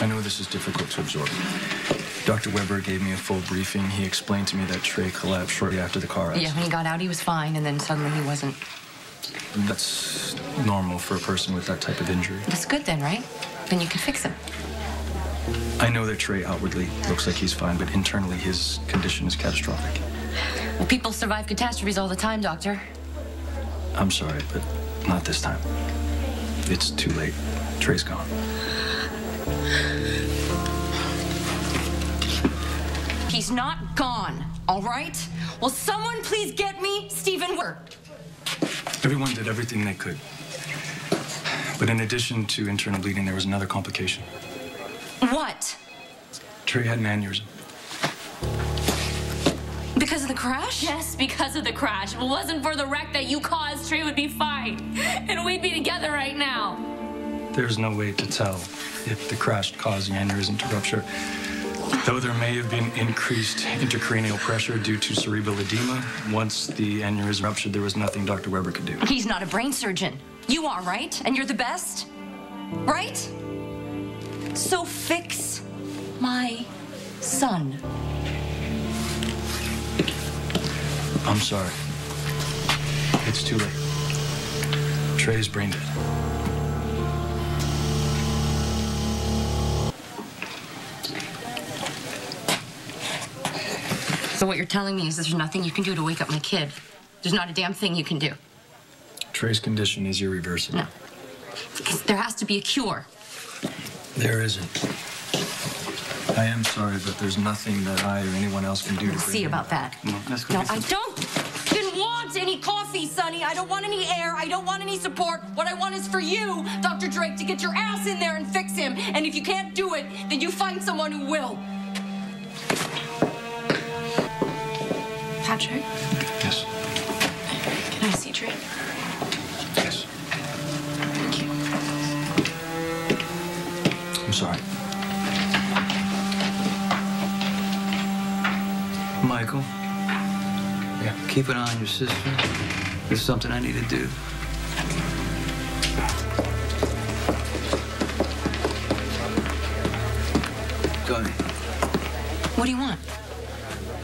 I know this is difficult to absorb. Dr. Webber gave me a full briefing. He explained to me that Trey collapsed shortly after the car accident. Yeah, when he got out, he was fine, and then suddenly he wasn't. That's normal for a person with that type of injury. That's good then, right? Then you can fix him. I know that Trey outwardly looks like he's fine, but internally his condition is catastrophic. Well, people survive catastrophes all the time, Doctor. I'm sorry, but not this time. It's too late. Trey's gone. He's not gone, all right? Will someone please get me Steven Webber? Everyone did everything they could. But in addition to internal bleeding, there was another complication. What? Trey had an aneurysm. Because of the crash? Yes, because of the crash. If it wasn't for the wreck that you caused, Trey would be fine. And we'd be together right now. There's no way to tell if the crash caused the aneurysm to rupture. Though there may have been increased intracranial pressure due to cerebral edema, once the aneurysm ruptured, there was nothing Dr. Webber could do. He's not a brain surgeon. You are, right? And you're the best? Right? So fix my son. I'm sorry. It's too late. Trey's brain dead. So what you're telling me is there's nothing you can do to wake up my kid. There's not a damn thing you can do. Trey's condition is irreversible. No. Because there has to be a cure. There isn't. I am sorry, but there's nothing that I or anyone else can do to We'll bring see him about that. No. No, I don't didn't want any coffee, Sonny. I don't want any air. I don't want any support. What I want is for you, Dr. Drake, to get your ass in there and fix him. And if you can't do it, then you find someone who will. Patrick, Yes. can I see Trey? Yes. Thank you. I'm sorry. Michael, Yeah. keep an eye on your sister. There's something I need to do. Go ahead. What do you want?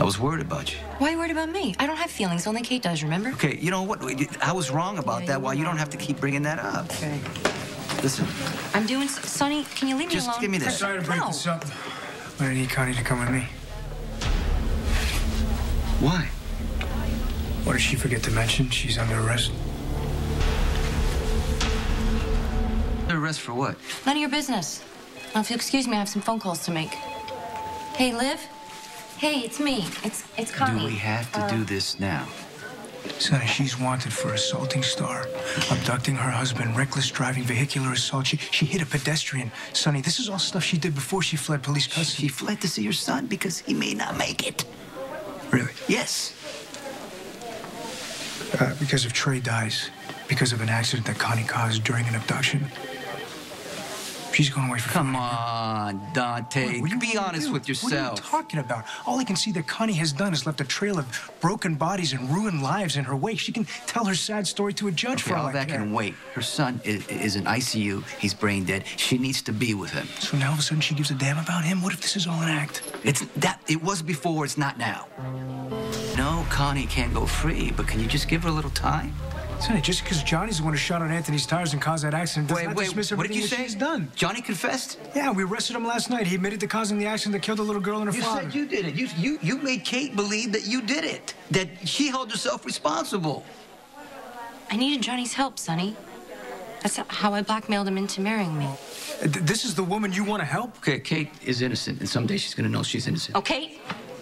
I was worried about you. Why are you worried about me? I don't have feelings. Only Kate does, remember? Okay, you know what? I was wrong about Yeah, that. Why were you don't have to keep bringing that up. Okay. Listen, I'm doing... Sonny, can you leave me alone? Just give me this. I'm Sorry to break No. this up, but I need Connie to come with me. why? What did she forget to mention? She's under arrest. Under arrest for what? None of your business. Now, if you'll excuse me, I have some phone calls to make. Hey, Liv? Hey, it's me. It's it's Connie. Do we have to Uh, do this now? Sonny, she's wanted for assaulting Starr, abducting her husband, reckless driving, vehicular assault. She, she hit a pedestrian. Sonny, this is all stuff she did before she fled police custody. She fled to see her son because he may not make it. Really? Yes. Uh, because if Trey dies, because of an accident that Connie caused during an abduction, she's going away for Come on, Dante. What you Be honest with What are yourself. you talking about? All I can see that Connie has done is left a trail of broken bodies and ruined lives in her wake. She can tell her sad story to a judge Okay, for all all that care. can wait. Her son is, is in ICU. He's brain dead. She needs to be with him. So now all of a sudden she gives a damn about him? What if this is all an act? It's that. It was before. It's not now. No, Connie can't go free. But can you just give her a little time? Sonny, just because Johnny's the one who shot on Anthony's tires and caused that accident does wait, not wait. dismiss What did everything you say? she's done. Johnny confessed. Yeah, we arrested him last night. He admitted to causing the accident that killed the little girl and her You father. said you did it. You you you made Kate believe that you did it. That she held herself responsible. I needed Johnny's help, Sonny. That's how I blackmailed him into marrying me. This is the woman you want to help? Okay, Kate is innocent, and someday she's gonna know she's innocent. Okay?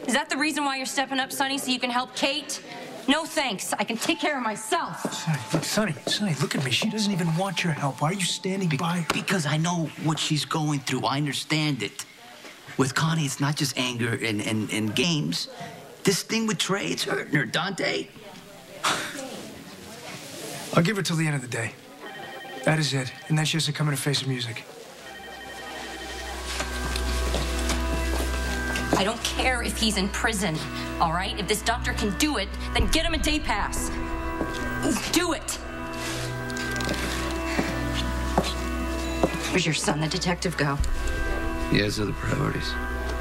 Is that the reason why you're stepping up, Sonny, so you can help Kate? No thanks. I can take care of myself. Sonny, look, Sonny, Sonny, look at me. She doesn't even want your help. Why are you standing by her? Because I know what she's going through. I understand it. With Connie, it's not just anger and, and, and games. This thing with Trey, it's hurting her. Dante, I'll give her till the end of the day. That is it. And then she has to come in and face the music. I don't care if he's in prison, all right? If this doctor can do it, then get him a day pass. Do it. Where's your son, the detective, go? He has other priorities.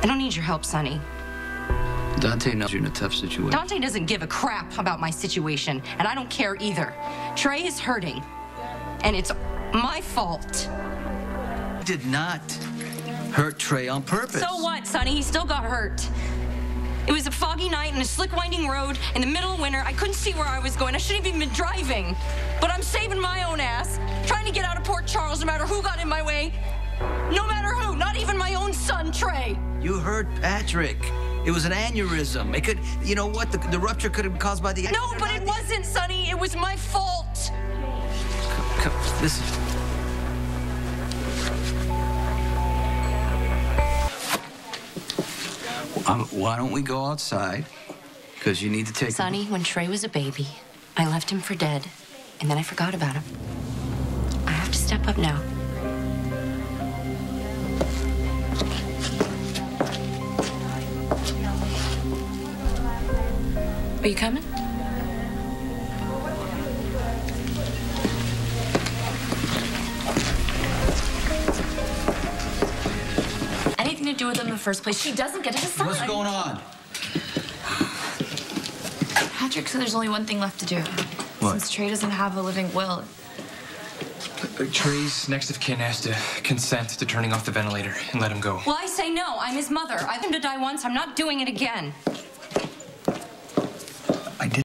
I don't need your help, Sonny. Dante knows you're in a tough situation. Dante doesn't give a crap about my situation, and I don't care either. Trey is hurting, and it's my fault. did not hurt Trey on purpose. So what, Sonny? He still got hurt. It was a foggy night and a slick winding road in the middle of winter. I couldn't see where I was going. I shouldn't have even been driving. But I'm saving my own ass, trying to get out of Port Charles no matter who got in my way. No matter who, not even my own son, Trey. You hurt Patrick. It was an aneurysm. It could, you know what? The, the rupture could have been caused by the. No, but it wasn't, Sonny. It was my fault. Come, listen. Um, why don't we go outside? Because you need to take. Sonny, when Trey was a baby, I left him for dead, and then I forgot about him. I have to step up now. Are you coming? Do with him in the first place, she doesn't get to decide. What's going on? Patrick said there's only one thing left to do. What? Since Trey doesn't have a living will. Uh, Trey's next of kin has to consent to turning off the ventilator and let him go. Well, I say no. I'm his mother. I want him to die once. I'm not doing it again.